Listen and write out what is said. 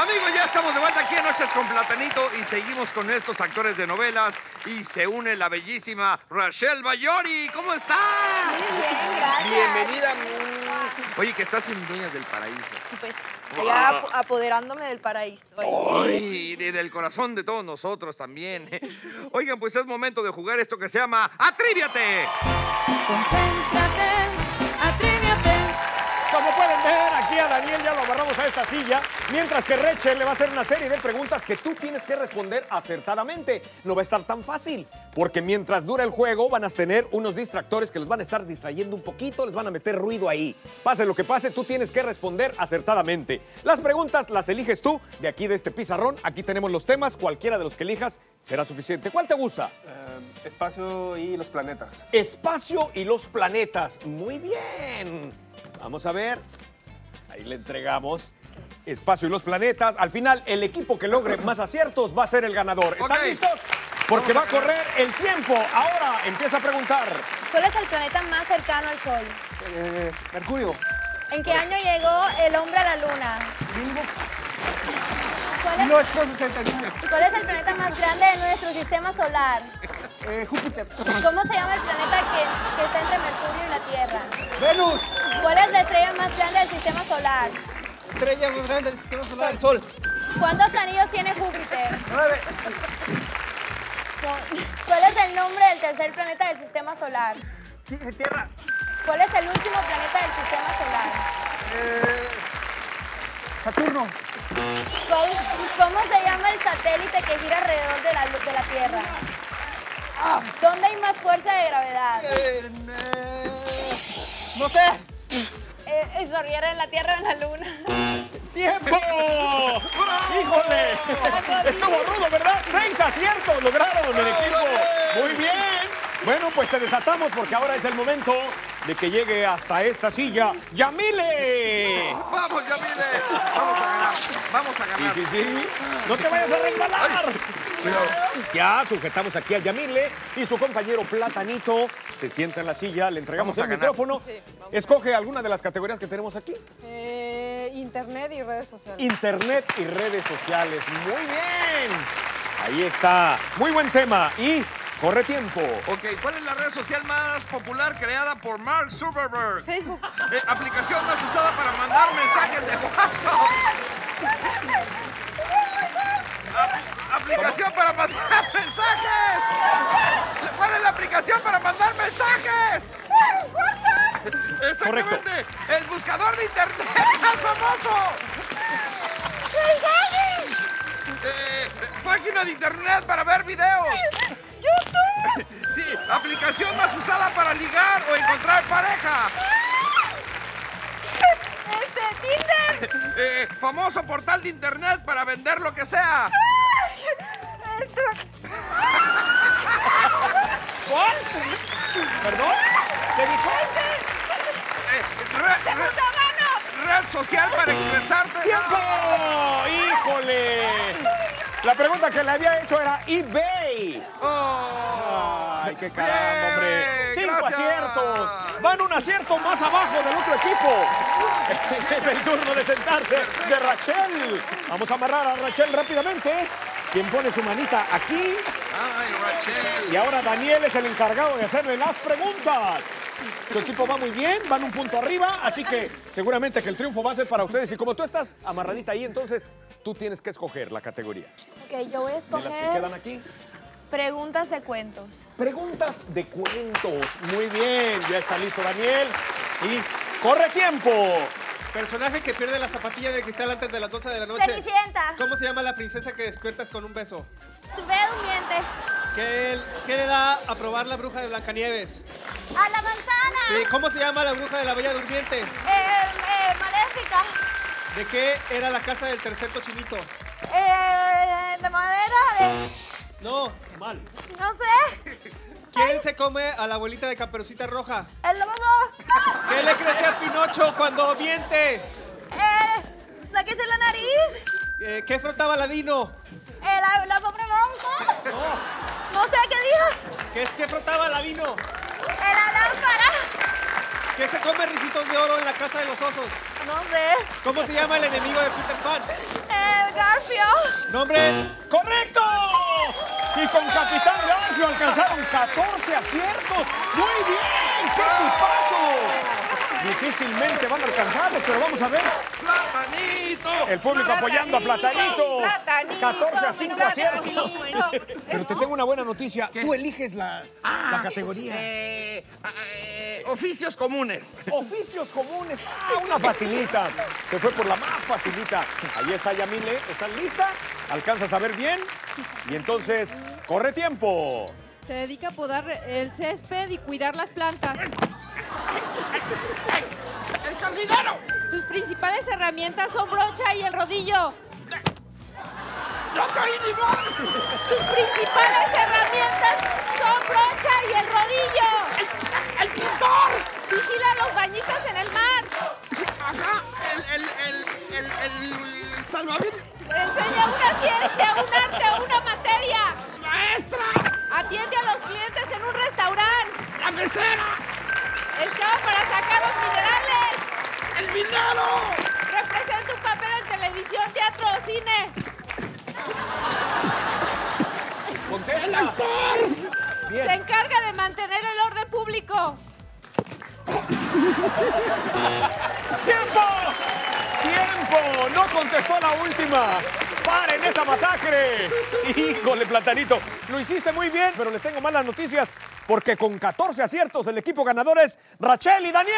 Amigos, ya estamos de vuelta aquí en Noches con Platanito y seguimos con estos actores de novelas y se une la bellísima Rachel Bayori. ¿Cómo estás? Muy bien, gracias. Bienvenida. Oye, que estás en Dueñas del Paraíso. Pues, allá ap- apoderándome del paraíso. Ay, y del corazón de todos nosotros también. Oigan, pues es momento de jugar esto que se llama Atríviate. Concéntrate, Daniel ya lo agarramos a esta silla, mientras que Rachel le va a hacer una serie de preguntas que tú tienes que responder acertadamente. No va a estar tan fácil, porque mientras dura el juego van a tener unos distractores que los van a estar distrayendo un poquito, les van a meter ruido ahí. Pase lo que pase, tú tienes que responder acertadamente. Las preguntas las eliges tú de aquí de este pizarrón. Aquí tenemos los temas, cualquiera de los que elijas será suficiente. ¿Cuál te gusta? Eh, espacio y los planetas. Espacio y los planetas. Muy bien. Vamos a ver. Ahí le entregamos. Espacio y los planetas. Al final, el equipo que logre más aciertos va a ser el ganador. ¿Están listos? Porque va a correr el tiempo. Ahora empieza a preguntar. ¿Cuál es el planeta más cercano al Sol? Eh, Mercurio. ¿En qué año llegó el hombre a la Luna? ¿Cuál es, 1969. cuál es el planeta más grande de nuestro sistema solar? Eh, Júpiter. ¿Cómo se llama el planeta que, que está entre Mercurio y la Tierra? Venus. ¿Cuál es la estrella más grande del sistema solar? Estrella más grande del sistema solar. El Sol. ¿Cuántos anillos tiene Júpiter? Nueve. Cu- ¿Cuál es el nombre del tercer planeta del sistema solar? Ti- Tierra. ¿Cuál es el último planeta del sistema solar? Eh, Saturno. ¿Cuál- ¿Cómo se llama el satélite que gira alrededor de la, luz de la Tierra? ¿Dónde hay más fuerza de gravedad? Eh, eh, no sé. Eh, sorriera en la Tierra o en la Luna. ¡Tiempo! ¡Híjole! Estuvo rudo, ¿verdad? Seis aciertos lograron el equipo. Muy bien. Bueno, pues te desatamos porque ahora es el momento de que llegue hasta esta silla Yamile. Vamos, Yamile. Vamos a ganar. Vamos a Sí, ganar. sí, sí. No te vayas a resbalar. Ya sujetamos aquí a Yamile y su compañero Platanito se sienta en la silla, le entregamos el ganar. micrófono. Escoge alguna de las categorías que tenemos aquí. Eh, internet y redes sociales. Internet y redes sociales. Muy bien. Ahí está. Muy buen tema. Y corre tiempo. Ok, ¿cuál es la red social más popular creada por Mark Zuckerberg? Facebook. Eh, aplicación más usada para mandar mensajes de WhatsApp. Ap- aplicación para mandar mensajes. ¿Cuál es la aplicación para mandar mensajes? Exactamente. El buscador de internet más famoso. Eh, página de internet para ver videos. Sí, aplicación más usada para ligar o encontrar pareja. ¡Este, Tinder! Eh, famoso portal de internet para vender lo que sea. ¿Cuál? ¿Perdón? ¿Qué dijo? Eh, re- re- red social para expresarte. ¡Tiempo! ¡Híjole! La pregunta que le había hecho era Oh. ¡Ay, qué caramba, hombre! ¡Cinco gracias. aciertos! Van un acierto más abajo del otro equipo. Es el turno de sentarse de Rachel. Vamos a amarrar a Rachel rápidamente. Quien pone su manita aquí. Ay, Rachel. Y ahora Daniel es el encargado de hacerle las preguntas. Su equipo va muy bien, van un punto arriba, así que seguramente que el triunfo va a ser para ustedes. Y como tú estás amarradita ahí, entonces tú tienes que escoger la categoría. Ok, yo voy a De las que escoger quedan aquí. Preguntas de cuentos. Preguntas de cuentos. Muy bien, ya está listo Daniel. Y corre tiempo. Personaje que pierde la zapatilla de cristal antes de las 12 de la noche. Cenicienta. ¿Cómo se llama la princesa que despiertas con un beso? Tu bebé durmiente. ¿Qué, qué le da a probar la bruja de Blancanieves? A la manzana. Sí, ¿Cómo se llama la bruja de la Bella Durmiente? Eh, eh, maléfica. ¿De qué era la casa del tercer cochinito? Eh, de madera. De, No, mal. no sé. ¿Quién se come a la abuelita de Caperucita Roja? El lobo. ¿Qué le crece a Pinocho cuando miente? Eh, la que es la nariz. Eh, ¿Qué frotaba Ladino? Eh, la, la pobre monja. No sé qué dijo. ¿Qué es que frotaba Ladino? Eh, la lámpara. ¿Qué se come ricitos de oro en la casa de los osos? No sé. ¿Cómo se llama el enemigo de Peter Pan? ¡Nombre correcto! Y con Capitán Garfio alcanzaron 14 aciertos. ¡Muy bien! ¡Qué Difícilmente van a alcanzarlos, pero vamos a ver. ¡Platanito! El público apoyando a Platanito. Platanito, 14 a 5 aciertos. Pero te tengo una buena noticia. Tú eliges la, la categoría. Eh, eh, oficios comunes. Oficios comunes. Ah, una facilita. Se fue por la más facilita. Ahí está Yamile. ¿Estás lista? ¿Alcanzas a ver bien? Y entonces, corre tiempo. Se dedica a podar el césped y cuidar las plantas. ¡El jardinero! Sus principales herramientas son brocha y el rodillo. ¡No caí ni mal! Sus principales herramientas son brocha y el rodillo. ¡El pintor! Vigila a los bañistas en el mar. Ajá, el, el, el, salvavidas. Enseña una ciencia, un arte una materia. ¡Maestra! Atiende a los clientes en un restaurante. ¡La mesera! Excava para sacar los minerales. ¡El minero! Representa un papel en televisión, teatro o cine. ¡El Contesta. actor! Se encarga de mantener el orden público. ¡Tiempo! ¡Tiempo! No contestó la última. ¡Paren esa masacre! Híjole, Platanito. Lo hiciste muy bien, pero les tengo malas noticias. Porque con 14 aciertos, el equipo ganador es Rachel y Daniel.